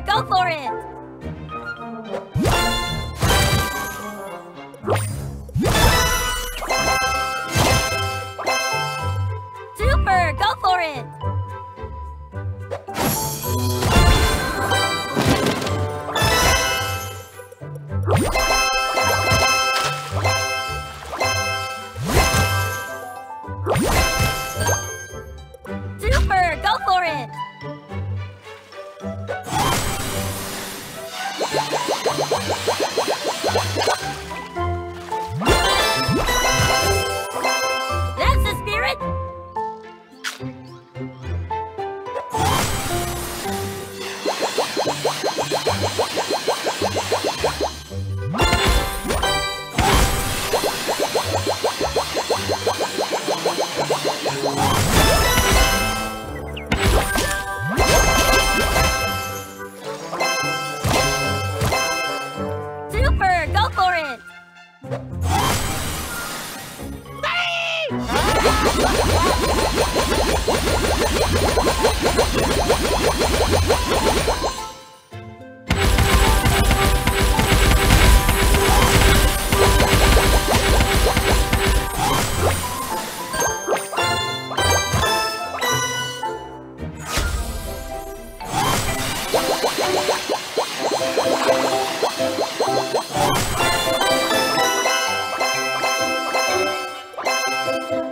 Go for it! What?